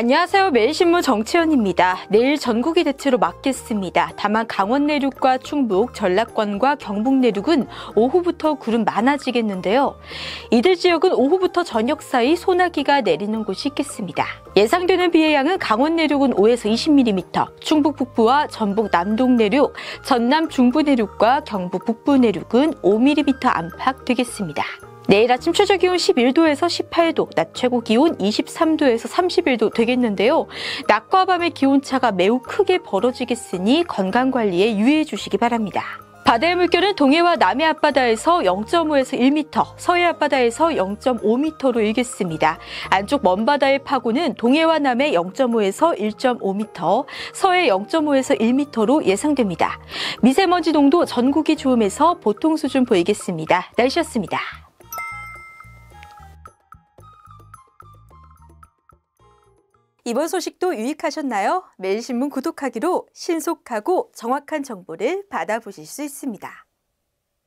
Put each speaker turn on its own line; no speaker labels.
안녕하세요. 매일신문 정치현입니다. 내일 전국이 대체로 맑겠습니다. 다만 강원 내륙과 충북, 전라권과 경북 내륙은 오후부터 구름 많아지겠는데요. 이들 지역은 오후부터 저녁 사이 소나기가 내리는 곳이 있겠습니다. 예상되는 비의 양은 강원 내륙은 5에서 20mm, 충북 북부와 전북 남동 내륙, 전남 중부 내륙과 경북 북부 내륙은 5mm 안팎 되겠습니다. 내일 아침 최저 기온 11도에서 18도, 낮 최고 기온 23도에서 31도 되겠는데요. 낮과 밤의 기온차가 매우 크게 벌어지겠으니 건강 관리에 유의해 주시기 바랍니다. 바다의 물결은 동해와 남해 앞바다에서 0.5에서 1m, 서해 앞바다에서 0.5m로 일겠습니다. 안쪽 먼바다의 파고는 동해와 남해 0.5에서 1.5m, 서해 0.5에서 1m로 예상됩니다. 미세먼지 농도 전국이 좋음에서 보통 수준 보이겠습니다. 날씨였습니다. 이번 소식도 유익하셨나요? 매일신문 구독하기로 신속하고 정확한 정보를 받아보실 수 있습니다.